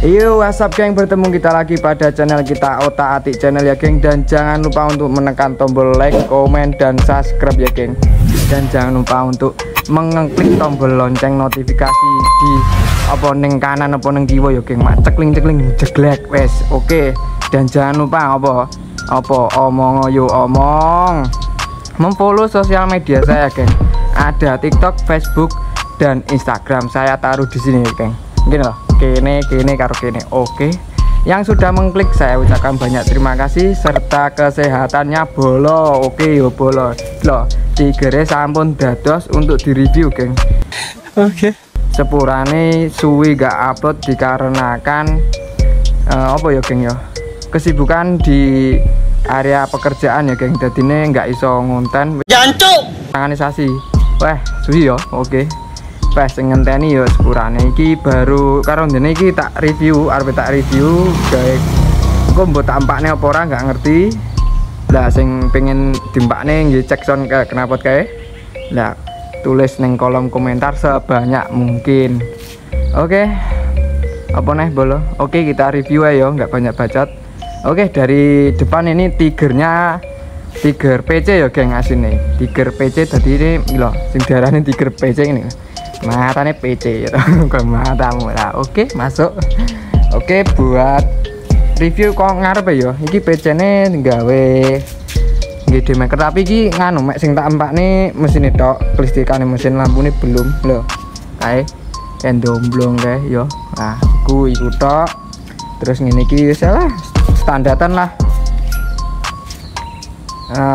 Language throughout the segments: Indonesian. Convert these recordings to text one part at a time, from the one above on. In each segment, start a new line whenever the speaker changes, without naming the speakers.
Yo WhatsApp geng? Bertemu kita lagi pada channel kita Otak Atik channel ya geng. Dan jangan lupa untuk menekan tombol like, komen, dan subscribe ya geng. Dan jangan lupa untuk mengeklik tombol lonceng notifikasi di apa neng kanan apa neng kiwa ya geng. Mak cekling cekling jeglek wes. Oke. Okay. Dan jangan lupa apa apa omong yo omong. Memfollow sosial media saya geng. Ada TikTok, Facebook, dan Instagram. Saya taruh di sini geng. Gini loh kene kene karo kene. Oke. Yang sudah mengklik saya ucapkan banyak terima kasih serta kesehatannya bolo. Oke yo bolo. Loh tigere sampun dados untuk direview geng. Oke. Sepurane suwi gak upload dikarenakan uh, apa ya geng ya kesibukan di area pekerjaan ya geng. Jadi ini nggak iso ngonten. Jancuk organisasi wah suwi yo. Oke pas ngenteni ya sepurane. Iki baru karo ndene iki tak review arep tak review gawe. Engko mbok tampakne apa ora nggak ngerti. Lah sing pengen dimpakne nggih cek sound ke kenapa kae. Lah tulis neng kolom komentar sebanyak mungkin. Oke. Okay. apa nih bolo? Oke okay, kita review ayo nggak banyak bacot. Oke okay, dari depan ini tigernya tiger PC ya geng asine. Tiger PC tadi ini loh sing diarani tiger PC ini matanya PC ya. Bukan matamu lah. Oke masuk. Oke buat review kok ngarep ya ini PC ini gawe gede maker tapi ini nganu mek sing tak empak nih mesin itu kelistrikan mesin lampu ini belum loh kayak endomblong kayak yo. Nah ku ikut tok. Terus ini ki salah standaran lah.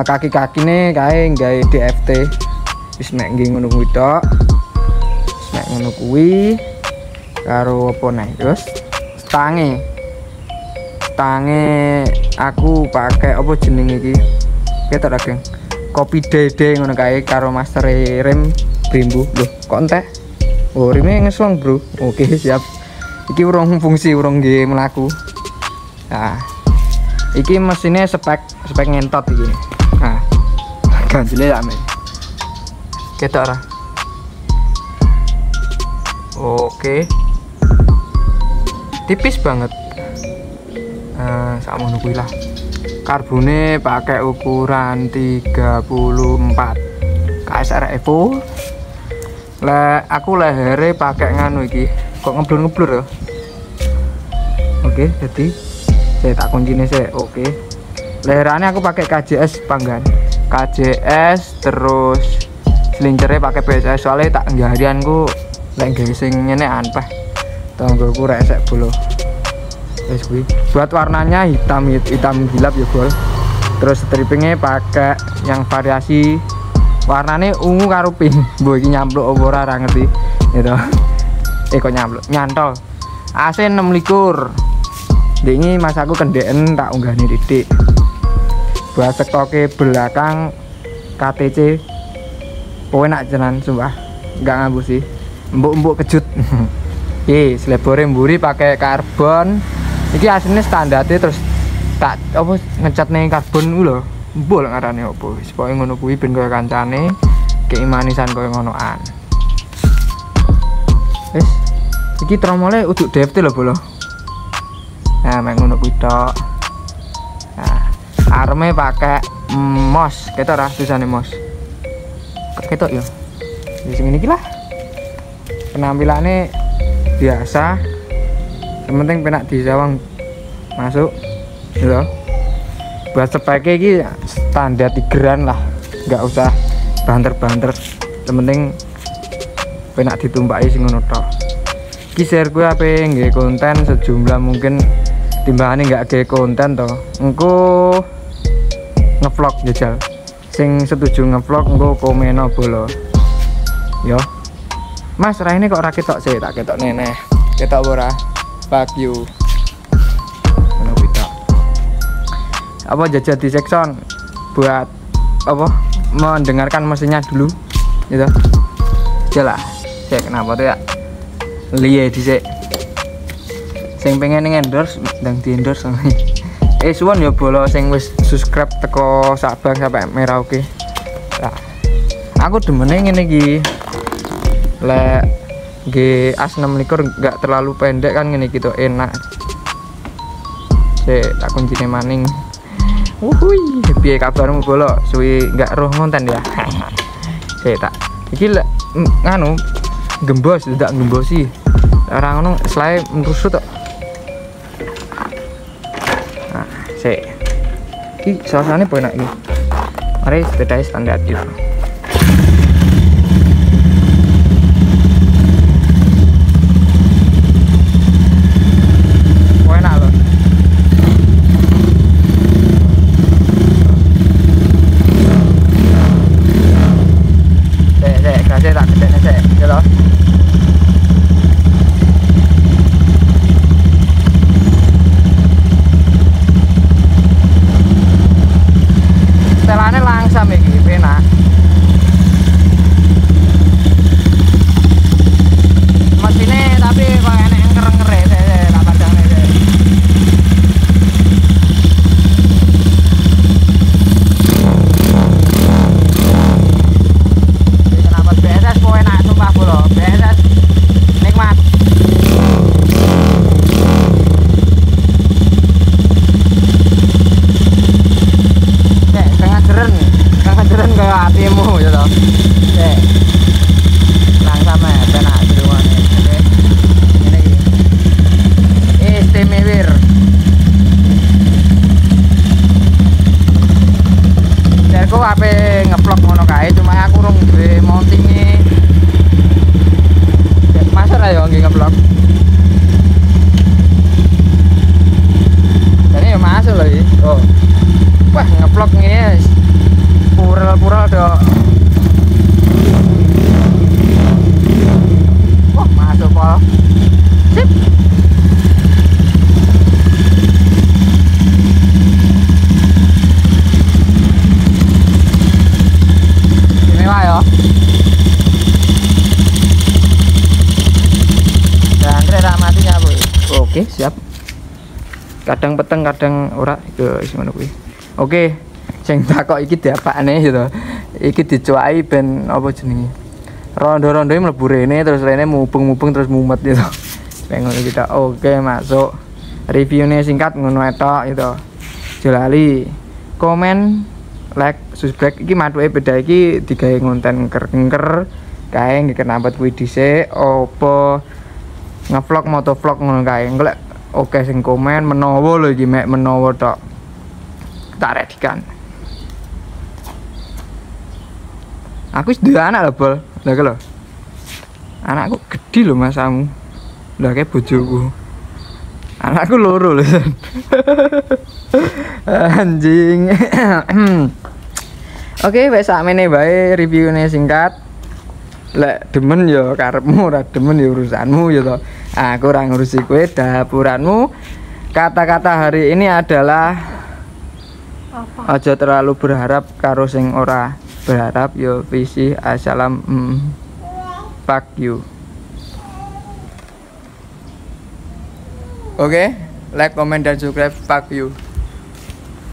Kaki-kaki nih kayak nggak DFT wis mek nggih ngono nek ngono kuwi karo apa nih terus stange stange aku pakai apa jeneng iki? Kita lagi kopi dede ngono kae karo master rem brimbu. Loh kok entek? Oh remnya ngeslong bro. Oke siap. Iki urung fungsi urung nggih melaku nah iki mesinnya spek spek ngentot iki. Nah ganjile ya ketok ora oke. Tipis banget. Uh, sama nunggu lah. Karbonnya pakai ukuran 34 KSR Evo le aku lehernya pakai nganu iki. Kok ngeblur-ngeblur ya? Oke jadi saya tak kunci nih saya. Oke. Leherannya aku pakai KJS panggan KJS terus selincernya pakai PSS soalnya tak ku lek gawe sing ngene anpeh. Tonggoku resek bulu wis kuwi. Buat warnanya hitam hitam gilap ya bol. Terus strippingnya pakai yang variasi warnanya ungu karo pink. Mbok iki nyampluk apa ora ngerti. Gitu. Eh kok nyampluk? Nyantol. AC 6 likur. Ini mas aku kendeen tak unggah nih titik. Buat stoknya belakang KTC enak jalan sumpah. Nggak ngabu sih embuk-embuk kejut Oke, selebore mburi pakai karbon. Iki aslinya standar terus tak apa ngecat nih karbon lho. Mbul ngarane opo. Wis pokoke ngono kuwi ben koyo kancane keimanisan koyo ngonoan. Wis iki tromole uduk DFT lho, Bolo. Nah, mek ngono kuwi tok. Nah, arme pakai mos, ketok ora tulisane mos. Ketok yo. Wis ngene iki lah penampilannya biasa. Yang penting penak di sawang masuk gitu buat speknya ini standar tigeran lah. Nggak usah banter-banter. Yang penting penak ditumpaki sing ngono tok. Iki share gue apa nggak konten sejumlah mungkin timbangannya nggak kayak konten toh. Engko ngevlog jajal. Sing setuju ngevlog engko komen bolo yo Mas ini kok rakit tok sih? Tak ketok nenek ketok ora? Fuck you. Mana kita apa jajah di sekson buat apa mendengarkan mesinnya dulu gitu. Jelas cek kenapa tuh ya? Liye di sek sing pengen endorse dan di endorse eh suwon ya bolo sing wis subscribe teko sabang sampai okay. lah aku demennya ini lagi le G as 6 likur nggak terlalu pendek kan gini gitu enak Sik, tak kuncine maning Wuhui, piye kabarmu bolo? Suwi nggak roh ngonten ya. Sik tak. Iki lek nganu gembos tidak gembosi. Ora ngono selae merusut tok. Nah, sik. Iki suasane enak iki. Mari sepeda standar gitu. Wah, enak loh. Sik, sik, gasnya tak gede sik, ya toh. Setelane langsam iki, penak. Mesinnya tapi kok enek yang keren-keren, sik, sik, tak padane sik. Kenapa BSS kok enak sumpah bro BSS nikmat Cek, setengah jeren Setengah jeren kayak hatimu ya toh Cek Langsam ya, penak jeruannya Oke Ini Istimewir Jarku ape ngevlog ngono kae cuma aku rung duwe mountinge. Masuk ayo nggih ngevlog. Jadi ya masuk lho iki. Oh. Wah, ngevlog ngene wis. Purel-purel do. Wah, masuk pol. Sip. Istimewa ya. Dan tak mati ya, Bu. Oke, siap. Kadang peteng, kadang ora iku wis ngono kuwi. Oke, sing takok iki diapakne gitu. Iki dicuai ben apa jenenge? Rondo-rondoe mlebu rene terus rene mubeng-mubeng terus mumet gitu. Pengen kita. Oke, masuk. Reviewnya singkat ngono etok gitu. Jolali. Komen like subscribe iki mathuke beda iki digawe konten ker-ker kae nggih kenapa kuwi dhisik apa ngevlog motovlog ngono kae. Engko oke sing komen menawa lho iki mek menawa tok. Tak redikan aku wis duwe anak lho bol. Lha lho. Anakku gede lho masamu lha kayak bojoku. Anakku loro lho. Anjing. Oke, wes sakmene bae reviewnya singkat. Lek demen ya karepmu, ora demen ya urusanmu ya toh. Aku ora ngurusi kowe dapuranmu. Kata-kata hari ini adalah
Apa?
aja terlalu berharap karo sing ora berharap yo visi assalam mm, fuck you. Oke, like, comment dan subscribe fuck you.